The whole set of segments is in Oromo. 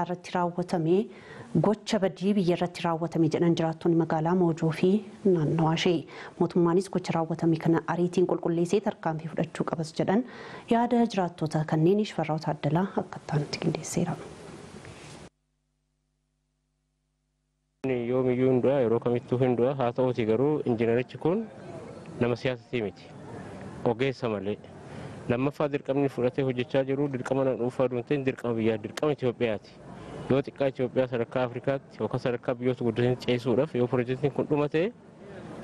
Irratti raawwatame gocha badii biyya irratti raawwatame jedhan jiraattonni magaalaa Moojoo fi naannawaa ishee. Mootummaanis gocha raawwatame kana ariitiin qulqulleessee tarkaanfii fudhachuu qabas jedhan yaada jiraattota kanneen Shifarraa Taaddalaa akka itti qindeesseera. Yoomiyyuu hin du'a yeroo kamittuu hin du'a haa ta'uuti garuu injiinarichi kun nama siyaasatti miti ogeessa malee. Lammaffaa dirqamni fudhatee hojjechaa jiru dirqama nama dhuunfaa dhuunfaan dirqama biyyaa dirqama Itoophiyaati. Yoo xiqqaa Itoophiyaa sadarkaa Afrikaatti yookaan sadarkaa biyyoota guddatanii ceesisuudhaaf yoo piroojeektiin kun dhumate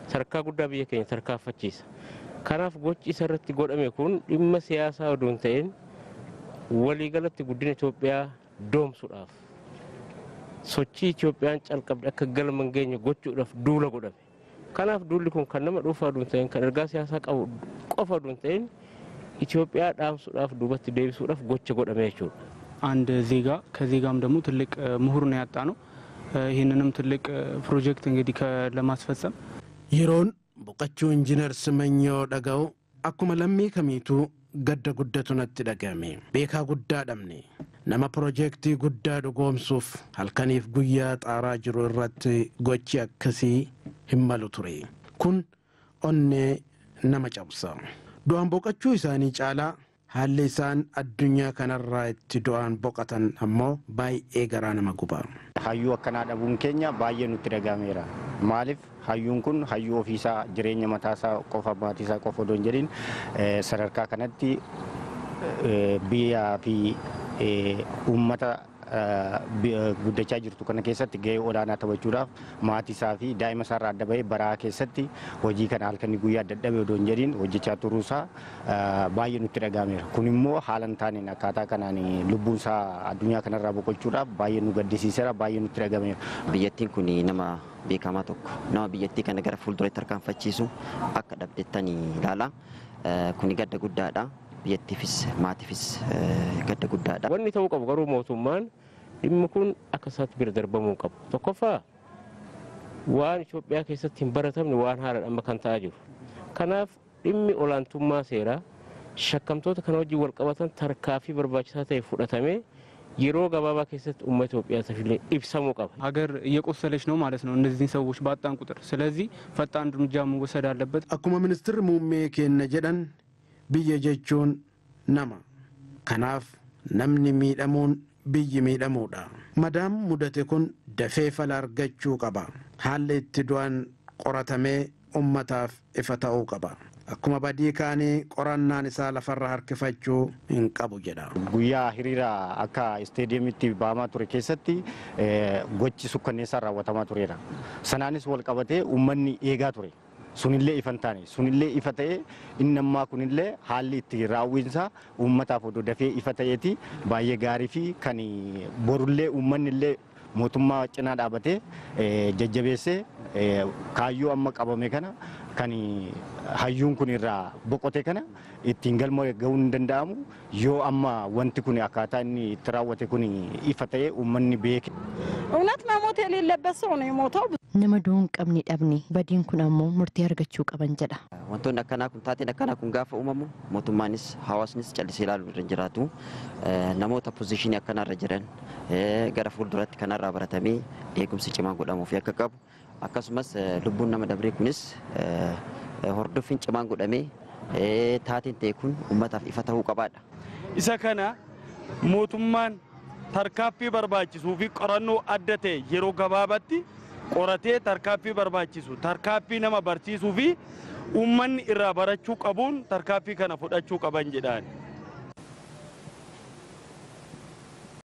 sadarkaa guddaa biyya keenya tarkaanfachiisa. Kanaaf gochi isa irratti godhame kun dhimma siyaasaa hin ta'in waliigalatti guddina Itoophiyaa doomsuudhaaf sochii Itoophiyaan calqabde akka galma hin geenye gochuudhaaf duula godhame. Kanaaf duulli kun kan nama dhuunfaa hin ta'in kan ergaa siyaasaa qabu qofa hin ta'in ኢትዮጵያ ዳምሱዳፍ ዱበት ደቢሱዳፍ ጎቸ ጎደመ ይችላል አንድ ዜጋ ከዜጋም ደግሞ ትልቅ ምሁር ነው ያጣ ነው። ይህንንም ትልቅ ፕሮጀክት እንግዲህ ለማስፈጸም yeroon boqachuu injiinar Simanyoo dhaga'u akkuma lammii kamiituu gadda guddatu natti dhaga'ame beekaa guddaa dhabne nama piroojeektii guddaa dhugoomsuuf halkaniif guyyaa xaaraa jiru irratti gochi akkasii hin malu ture kun onnee nama cabsa. Du'aan boqachuu isaanii caalaa haalli isaan addunyaa kanarraa itti du'aan boqatan ammoo baay'ee garaa nama guba. Hayyuu akkanaa dhabuun keenya baay'ee nutti dhagahameera. Maaliif hayyuun kun hayyuu ofiisaa jireenya mataasaa qofa maatiisaa qofa odoo hin jedhin sadarkaa kanatti biyyaa fi uummata guddachaa jirtu kana keessatti gahee olaanaa taphachuudhaaf maatii isaa fi daa'ima isaa irraa adda bahee baraa keessatti hojii kana halkanii guyyaa dadhabee odoo hin jedhin hojjechaa turuusaa baay'ee nutti dhagahameera. Kun immoo haala hin taaneen akkaataa kanaan lubbuun isaa addunyaa kanarraa boqochuudhaaf baay'ee nu gaddisiiseera baay'ee nutti dhagahameera. Biyyattiin kun nama beekamaa tokko nama biyyattii kana gara fuulduratti tarkaanfachiisu akka dhabdettanii ilaala. Kuni gadda guddaadha. Biyyattiifis maatiifis gadda guddaadha. Wanni ta'uu qabu garuu mootummaan dhimmi kun akka isaatti bira darbamuu qabu. Tokkoffaa waan Itoophiyaa keessatti hin baratamne waan haala amma kan ta'aa jiru. Kanaaf dhimmi olaantummaa seeraa shakkamtoota kana wajjin wal qabatan tarkaanfii barbaachisaa ta'e fudhatamee yeroo gabaabaa keessatti uummata Itoophiyaatiif illee ibsamuu qaba. ሀገር እየቆሰለች ነው ማለት ነው እነዚህን ሰዎች ባጣን ቁጥር። ስለዚህ ፈጣን እርምጃ መወሰድ አለበት። akkuma ministirri muummee keenya jedhan biyya jechuun nama kanaaf namni miidhamuun biyyi miidhamuudha madaan mudate kun dafee fala argachuu qaba haalli itti du'an qoratamee ummataaf ifa ta'uu qaba akkuma badii kaanii qorannaan isaa lafarra harkifachuu hin qabu jedha. Guyyaa hiriira akka isteediyeemitti baamaa ture keessatti gochi sukkanneessaa raawwatamaa tureera. Sanaanis wal qabatee uummanni eegaa ture. sunillee ifa hin taane sunillee ifa ta'ee inni ammaa kunillee haalli itti raawwiinsa uummataaf odoo dafee ifa ta'eeti baay'ee gaarii fi kan borullee uummanni illee mootummaa cinaa dhaabatee jajjabeessee kaayyoo amma qabame kana kan hayyuun kun irraa boqote kana ittiin galma ga'uun hin danda'amu yoo amma wanti kun akkaataa inni itti raawwate kun ifa ta'ee uummanni beeke. እውነት መሞት የሌለበት ሰው ነው የሞተው። nama du'uu hin qabne dhabne badiin kun ammoo murtii argachuu qaban jedha. Wantoonni akkanaa kun taateen akkanaa kun gaafa uumamu mootummaanis hawaasnis callisee ilaaluu irra jiraatu namoota pozishinii akkanaarra jiran gara fuulduratti kanarraa baratamee eegumsi cimaan godhamuufi akka qabu akkasumas lubbuun nama dabree kunis hordoffiin cimaan godhamee taateen ta'e kun uummataaf ifa ta'uu qabaadha. Isa kana mootummaan tarkaaffii barbaachisuu fi qorannoo adda ta'e yeroo gabaabatti qoratee tarkaaffii barbaachisu tarkaaffii nama barsiisuu fi uummanni irraa barachuu qabuun tarkaaffii kana fudhachuu qaban jedhaan.